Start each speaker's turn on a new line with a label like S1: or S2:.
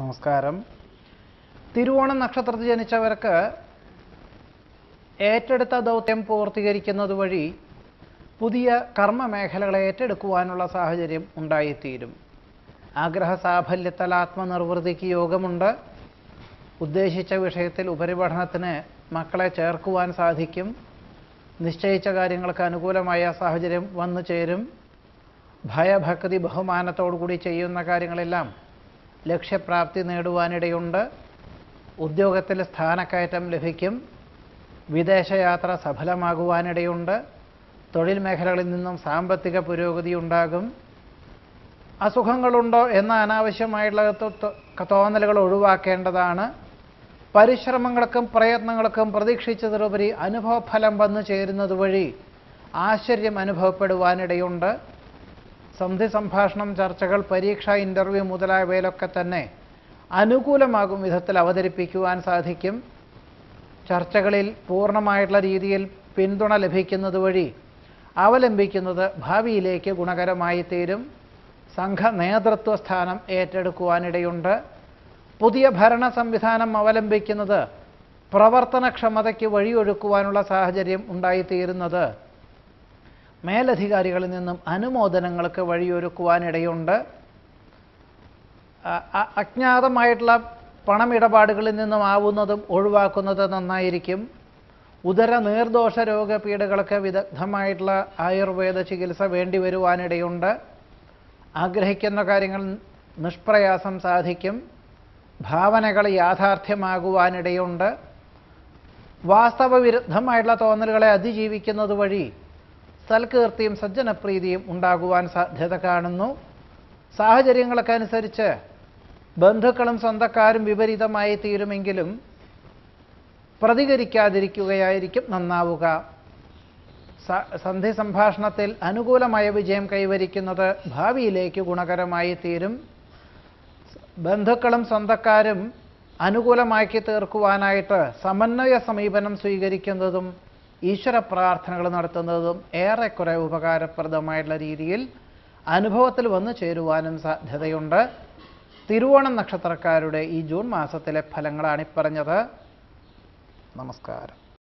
S1: നമസ്കാരം. തിരുവോണം നക്ഷത്രത്തിൽ ജനിച്ചവർക്ക് ഏറ്റെടുത്ത ദൗത്യം പൂർത്തീകരിക്കുന്നത് വഴി പുതിയ കർമ്മ മേഖലകളെ ഏറ്റെടുക്കുവാനുള്ള സാഹചര്യം ഉണ്ടായിത്തീരും. ആഗ്രഹ സാഫല്യത്താൽ ആത്മനിർവൃതിക്ക് യോഗമുണ്ട്. ഉദ്ദേശിച്ച വിഷയത്തിൽ ഉപരിപഠനത്തിന് മക്കളെ ചേർക്കുവാൻ സാധിക്കും. നിശ്ചയിച്ച കാര്യങ്ങൾക്ക് അനുകൂലമായ സാഹചര്യം വന്നു ചേരും ഭയഭക്തി ബഹുമാനത്തോടുകൂടി ചെയ്യുന്ന കാര്യങ്ങളെല്ലാം ലക്ഷ്യപ്രാപ്തി നേടുവാനിടയുണ്ട്. ഉദ്യോഗത്തിൽ സ്ഥാനക്കയറ്റം ലഭിക്കും. വിദേശയാത്ര സഫലമാകുവാനിടയുണ്ട്. തൊഴിൽ മേഖലകളിൽ നിന്നും സാമ്പത്തിക പുരോഗതി ഉണ്ടാകും. അസുഖങ്ങളുണ്ടോ എന്ന അനാവശ്യമായിട്ടുള്ള തോന്നലുകൾ ഒഴിവാക്കേണ്ടതാണ്. പരിശ്രമങ്ങൾക്കും പ്രയത്നങ്ങൾക്കും പ്രതീക്ഷിച്ചതിലുപരി അനുഭവഫലം വന്നു ചേരുന്നത് വഴി ആശ്ചര്യം അനുഭവപ്പെടുവാനിടയുണ്ട്. സന്ധി സംഭാഷണം ചർച്ചകൾ പരീക്ഷ ഇന്റർവ്യൂ മുതലായവയിലൊക്കെ തന്നെ അനുകൂലമാകും വിധത്തിൽ അവതരിപ്പിക്കുവാൻ സാധിക്കും. ചർച്ചകളിൽ പൂർണമായിട്ടുള്ള രീതിയിൽ പിന്തുണ ലഭിക്കുന്നത് വഴി അവലംബിക്കുന്നത് ഭാവിയിലേക്ക് ഗുണകരമായി തീരും. സംഘ നേതൃത്വ സ്ഥാനം ഏറ്റെടുക്കുവാനിടയുണ്ട്. പുതിയ ഭരണ സംവിധാനം അവലംബിക്കുന്നത് പ്രവർത്തനക്ഷമതയ്ക്ക് വഴിയൊഴുക്കുവാനുള്ള സാഹചര്യം ഉണ്ടായിത്തീരുന്നത് മേലധികാരികളിൽ നിന്നും അനുമോദനങ്ങൾക്ക് വഴിയൊരുക്കുവാനിടയുണ്ട്. അജ്ഞാതമായിട്ടുള്ള പണമിടപാടുകളിൽ നിന്നും ആവുന്നതും ഒഴിവാക്കുന്നത് നന്നായിരിക്കും. ഉദര നീർദോഷ രോഗപീഠകൾക്ക് വിദഗ്ധമായിട്ടുള്ള ആയുർവേദ ചികിത്സ വേണ്ടി വരുവാനിടയുണ്ട് ആഗ്രഹിക്കുന്ന കാര്യങ്ങൾ നിഷ്പ്രയാസം സാധിക്കും. ഭാവനകൾ യാഥാർത്ഥ്യമാകുവാനിടയുണ്ട്. വാസ്തവ വിരുദ്ധമായിട്ടുള്ള തോന്നലുകളെ അതിജീവിക്കുന്നത് വഴി സൽകീർത്തിയും സജ്ജനപ്രീതിയും ഉണ്ടാകുവാൻ സാധ്യത കാണുന്നു. സാഹചര്യങ്ങളൊക്കെ അനുസരിച്ച് ബന്ധുക്കളും സ്വന്തക്കാരും വിപരീതമായി തീരുമെങ്കിലും പ്രതികരിക്കാതിരിക്കുകയായിരിക്കും നന്നാവുക. സന്ധി സംഭാഷണത്തിൽ അനുകൂലമായ വിജയം കൈവരിക്കുന്നത് ഭാവിയിലേക്ക് ഗുണകരമായി തീരും. ബന്ധുക്കളും സ്വന്തക്കാരും അനുകൂലമാക്കി തീർക്കുവാനായിട്ട് സമന്വയ സമീപനം സ്വീകരിക്കുന്നതും ഈശ്വര പ്രാർത്ഥനകൾ നടത്തുന്നതും ഏറെക്കുറെ ഉപകാരപ്രദമായിട്ടുള്ള രീതിയിൽ അനുഭവത്തിൽ വന്നു ചേരുവാനും സാധ്യതയുണ്ട്. തിരുവോണം നക്ഷത്രക്കാരുടെ ഈ ജൂൺ മാസത്തിലെ ഫലങ്ങളാണ് ഇപ്പറഞ്ഞത് നമസ്കാരം.